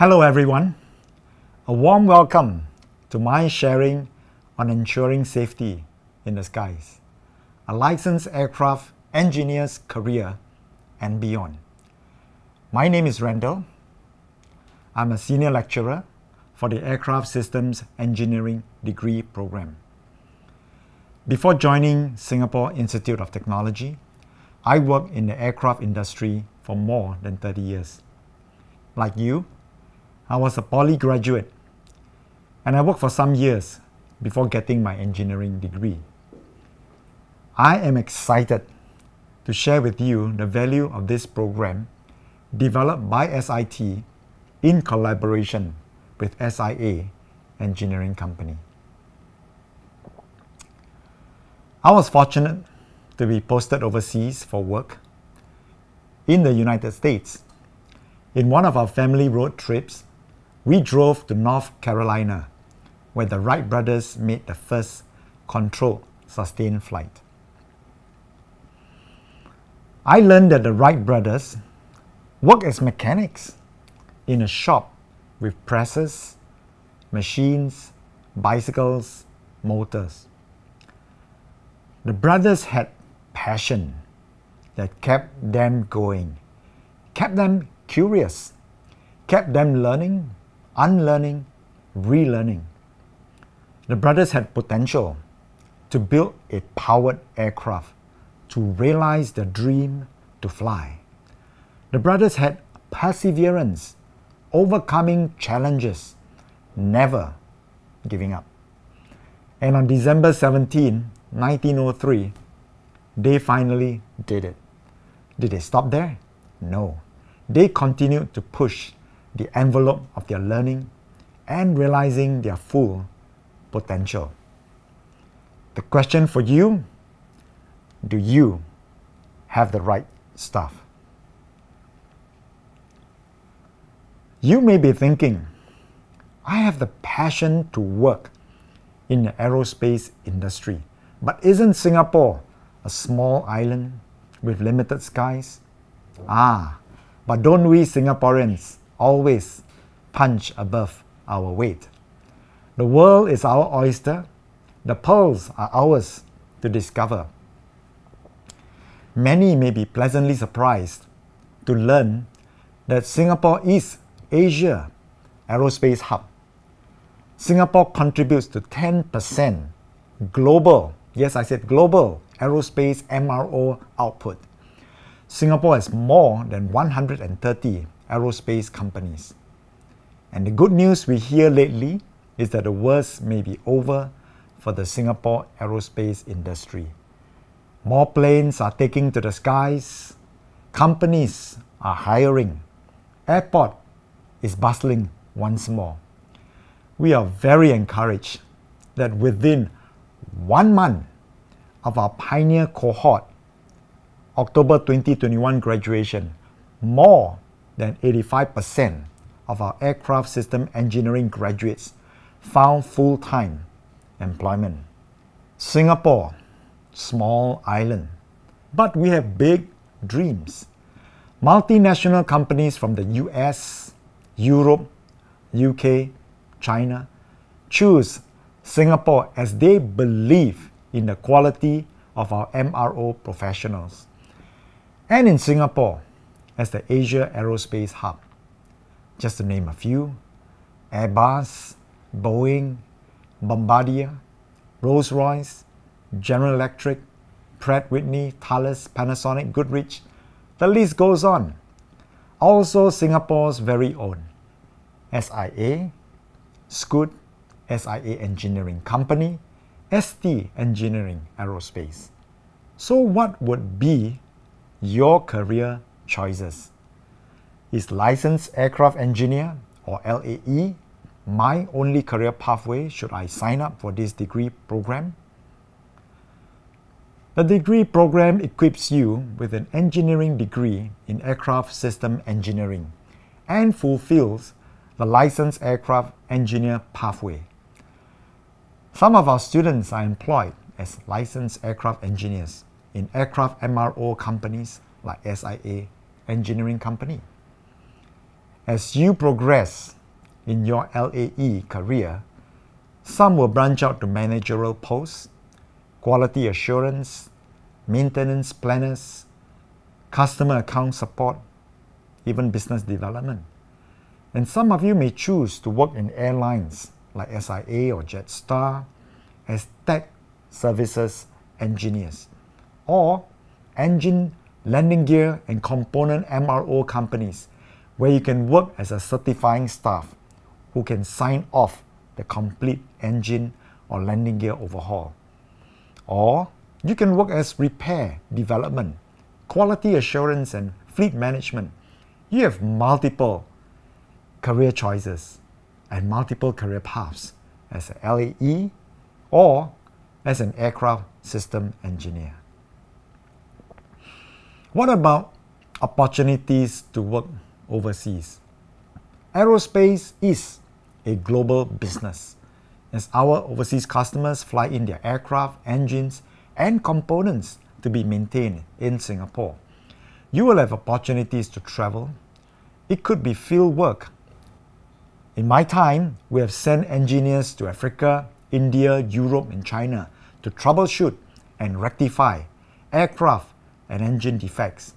Hello, everyone. A warm welcome to my sharing on ensuring safety in the skies, a licensed aircraft engineer's career and beyond. My name is Randall. I'm a senior lecturer for the Aircraft Systems Engineering degree program. Before joining Singapore Institute of Technology, I worked in the aircraft industry for more than 30 years. Like you, I was a poly graduate and I worked for some years before getting my engineering degree. I am excited to share with you the value of this program developed by SIT in collaboration with SIA Engineering Company. I was fortunate to be posted overseas for work in the United States. In one of our family road trips, we drove to North Carolina, where the Wright brothers made the first controlled sustained flight. I learned that the Wright brothers worked as mechanics in a shop with presses, machines, bicycles, motors. The brothers had passion that kept them going, kept them curious, kept them learning, unlearning, relearning. The brothers had potential to build a powered aircraft, to realize their dream to fly. The brothers had perseverance, overcoming challenges, never giving up. And on December 17, 1903, they finally did it. Did they stop there? No. They continued to push the envelope of their learning and realizing their full potential. The question for you do you have the right stuff? You may be thinking, I have the passion to work in the aerospace industry, but isn't Singapore a small island with limited skies? Ah, but don't we Singaporeans always punch above our weight? The world is our oyster, the pearls are ours to discover. Many may be pleasantly surprised to learn that Singapore is Asia aerospace hub. Singapore contributes to 10% global, yes, I said global aerospace MRO output. Singapore has more than 130 aerospace companies. And the good news we hear lately is that the worst may be over for the Singapore aerospace industry. More planes are taking to the skies, companies are hiring, airport is bustling once more. We are very encouraged that within one month of our pioneer cohort, October 2021 graduation, more than 85% of our aircraft system engineering graduates found full time employment. Singapore, small island, but we have big dreams. Multinational companies from the US, Europe, UK, China choose Singapore as they believe in the quality of our MRO professionals. And in Singapore as the Asia Aerospace Hub. Just to name a few Airbus, Boeing, Bombardier, Rolls Royce, General Electric, Pratt Whitney, Thales, Panasonic, Goodrich, the list goes on. Also, Singapore's very own SIA, Scoot, SIA Engineering Company, ST Engineering Aerospace. So, what would be your career choices? Is licensed aircraft engineer or LAE my only career pathway should I sign up for this degree program? The degree program equips you with an engineering degree in aircraft system engineering and fulfills the licensed aircraft engineer pathway. Some of our students are employed as licensed aircraft engineers in aircraft MRO companies like SIA Engineering Company. As you progress in your LAE career, some will branch out to managerial posts, quality assurance, maintenance planners, customer account support, even business development. And some of you may choose to work in airlines like SIA or Jetstar as tech services engineers or engine landing gear and component MRO companies where you can work as a certifying staff who can sign off the complete engine or landing gear overhaul. Or you can work as repair, development, quality assurance, and fleet management. You have multiple career choices and multiple career paths as a LAE or as an aircraft system engineer. What about opportunities to work overseas? Aerospace is a global business as our overseas customers fly in their aircraft, engines, and components to be maintained in Singapore. You will have opportunities to travel. It could be field work. In my time, we have sent engineers to Africa, India, Europe, and China to troubleshoot and rectify aircraft and engine defects.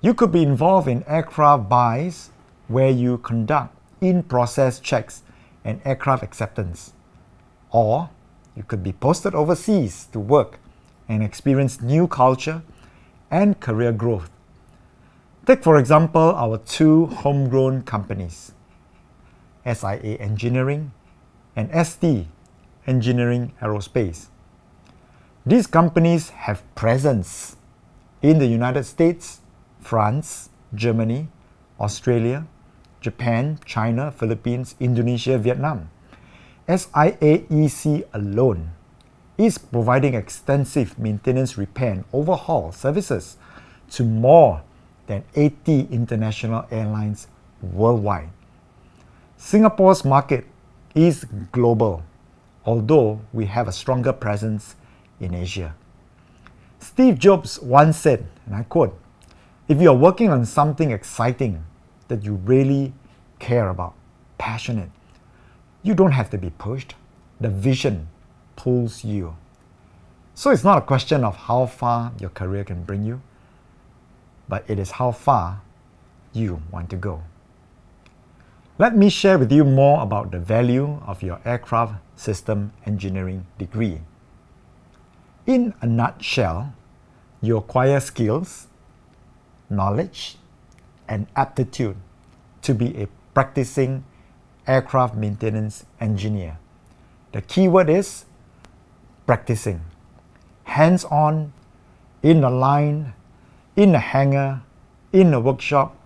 You could be involved in aircraft buys where you conduct in process checks and aircraft acceptance. Or you could be posted overseas to work and experience new culture and career growth. Take, for example, our two homegrown companies SIA Engineering and ST Engineering Aerospace. These companies have presence in the United States, France, Germany, Australia, Japan, China, Philippines, Indonesia, Vietnam. SIAEC alone is providing extensive maintenance, repair, and overhaul services to more than 80 international airlines worldwide. Singapore's market is global, although we have a stronger presence in Asia. Steve Jobs once said, and I quote, if you are working on something exciting that you really care about, passionate, you don't have to be pushed. The vision pulls you. So it's not a question of how far your career can bring you, but it is how far you want to go. Let me share with you more about the value of your aircraft system engineering degree. In a nutshell, you acquire skills, knowledge, and aptitude to be a practicing aircraft maintenance engineer. The key word is practicing. Hands on, in the line, in the hangar, in the workshop,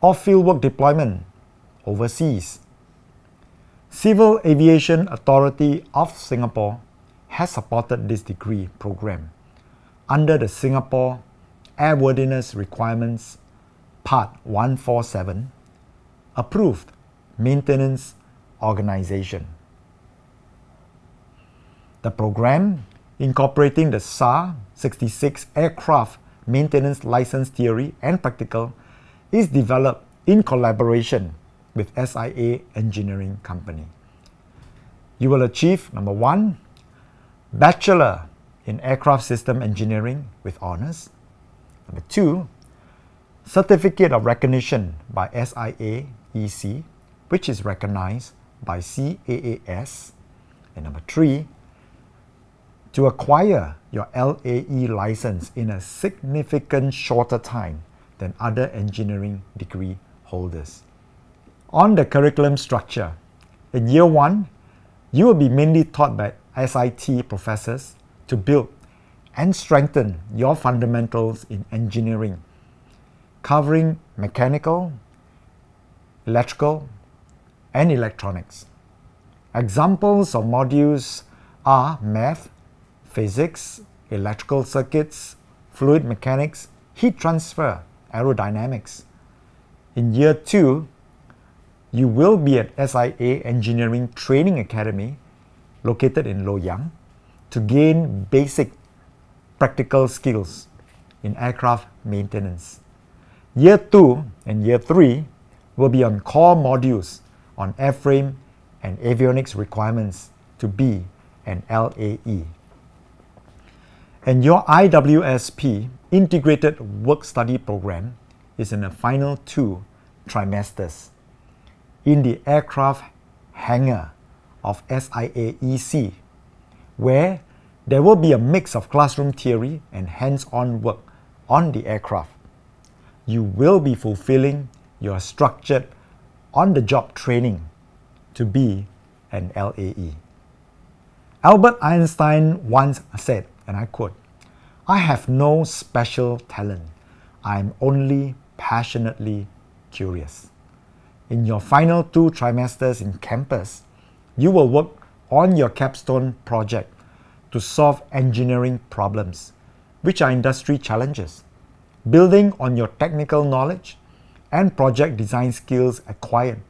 or fieldwork deployment overseas. Civil Aviation Authority of Singapore has supported this degree program under the Singapore Airworthiness Requirements Part 147 approved maintenance organization. The program, incorporating the SAR 66 aircraft maintenance license theory and practical, is developed in collaboration with SIA Engineering Company. You will achieve number one, Bachelor in Aircraft System Engineering with honors. Number two, Certificate of Recognition by SIA EC, which is recognized by CAAS. And number three, to acquire your LAE license in a significant shorter time than other engineering degree holders. On the curriculum structure, in year one, you will be mainly taught by SIT professors to build and strengthen your fundamentals in engineering, covering mechanical, electrical, and electronics. Examples of modules are math, physics, electrical circuits, fluid mechanics, heat transfer, aerodynamics. In year two, you will be at SIA Engineering Training Academy located in Loyang to gain basic practical skills in aircraft maintenance. Year 2 and Year 3 will be on core modules on airframe and avionics requirements to be an LAE. And your IWSP integrated work study program is in the final two trimesters in the aircraft hangar of SIAEC, where there will be a mix of classroom theory and hands-on work on the aircraft. You will be fulfilling your structured on-the-job training to be an LAE. Albert Einstein once said, and I quote, I have no special talent. I am only passionately curious. In your final two trimesters in campus, you will work on your capstone project to solve engineering problems, which are industry challenges, building on your technical knowledge and project design skills acquired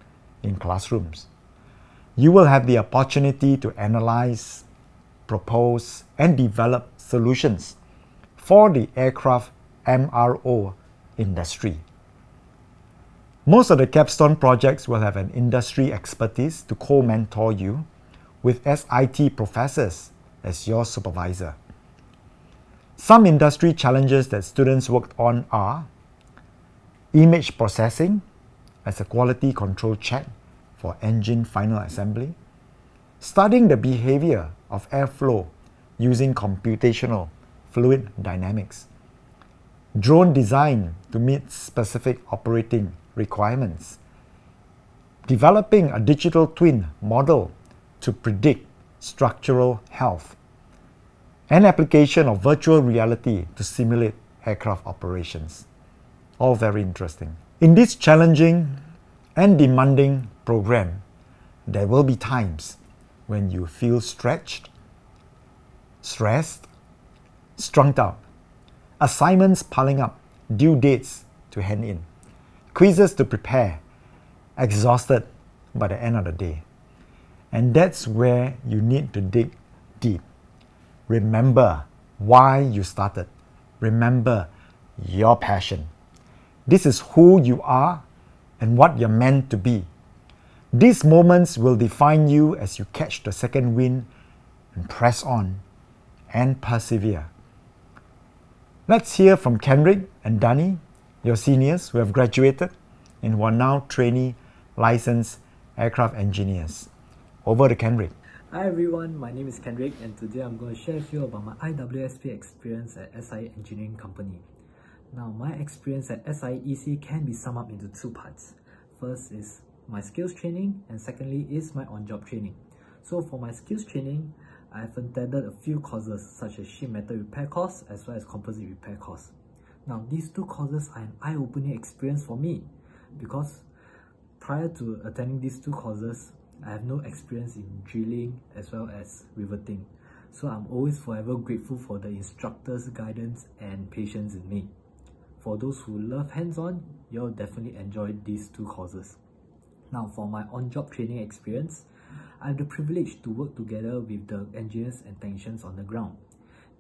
in classrooms. You will have the opportunity to analyze, propose, and develop solutions for the aircraft MRO industry. Most of the capstone projects will have an industry expertise to co-mentor you with SIT professors as your supervisor. Some industry challenges that students worked on are image processing as a quality control check for engine final assembly, studying the behavior of airflow using computational fluid dynamics, drone design to meet specific operating requirements, developing a digital twin model to predict structural health, and application of virtual reality to simulate aircraft operations. All very interesting. In this challenging and demanding program, there will be times when you feel stretched, stressed, strung out, assignments piling up, due dates to hand in, quizzes to prepare, exhausted by the end of the day. And that's where you need to dig deep. Remember why you started. Remember your passion. This is who you are and what you're meant to be. These moments will define you as you catch the second wind and press on and persevere. Let's hear from Kendrick and Danny, your seniors who have graduated and who are now trainee licensed aircraft engineers. Over to Kenrick. Hi everyone, my name is Kendrick and today I'm going to share with you about my IWSP experience at SIA Engineering Company. Now my experience at SIEC can be summed up into two parts. First is my skills training and secondly is my on-job training. So for my skills training, I've attended a few courses such as sheet metal repair course as well as composite repair course. Now these two courses are an eye-opening experience for me because prior to attending these two courses, I have no experience in drilling as well as riveting. So I'm always forever grateful for the instructor's guidance and patience in me. For those who love hands-on, you'll definitely enjoy these two courses. Now for my on-job training experience, I have the privilege to work together with the engineers and technicians on the ground.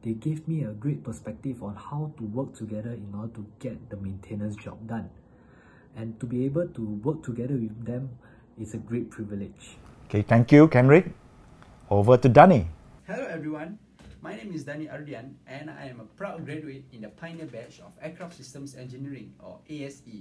They gave me a great perspective on how to work together in order to get the maintenance job done. And to be able to work together with them is a great privilege. Okay, thank you, Kenrick. Over to Danny. Hello everyone, my name is Danny Ardian and I am a proud graduate in the pioneer batch of Aircraft Systems Engineering or ASE.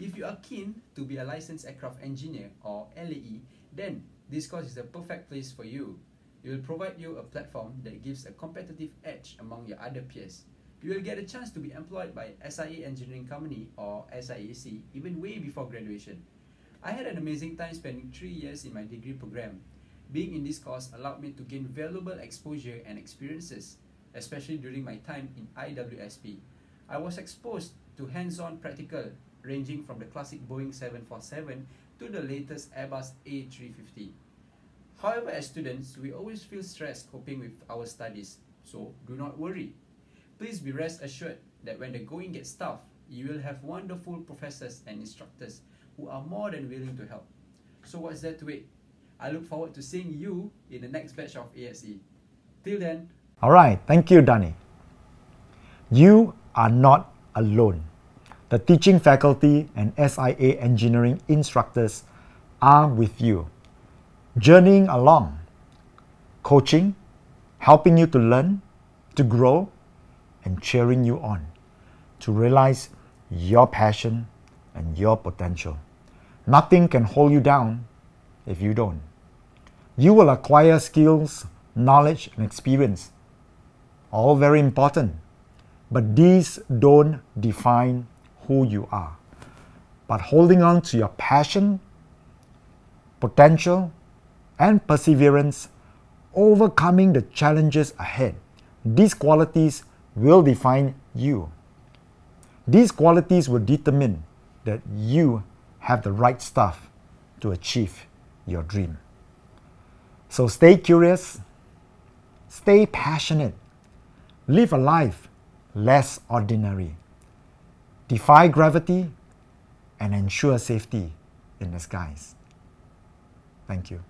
If you are keen to be a licensed aircraft engineer or LAE, then this course is the perfect place for you. It will provide you a platform that gives a competitive edge among your other peers. You will get a chance to be employed by SIA Engineering Company or SIAC even way before graduation. I had an amazing time spending three years in my degree program. Being in this course allowed me to gain valuable exposure and experiences, especially during my time in IWSP. I was exposed to hands-on practical ranging from the classic Boeing 747 to the latest Airbus A350. However, as students, we always feel stressed coping with our studies, so do not worry. Please be rest assured that when the going gets tough, you will have wonderful professors and instructors who are more than willing to help. So what's there to wait? I look forward to seeing you in the next batch of ASE. Till then. All right, thank you, Danny. You are not alone. the teaching faculty and SIA engineering instructors are with you, journeying along, coaching, helping you to learn, to grow, and cheering you on to realize your passion and your potential. Nothing can hold you down if you don't. You will acquire skills, knowledge, and experience. All very important. But these don't define who you are. But holding on to your passion, potential, and perseverance, overcoming the challenges ahead, these qualities will define you. These qualities will determine that you have the right stuff to achieve your dream. So stay curious, stay passionate, live a life less ordinary, defy gravity, and ensure safety in the skies. Thank you.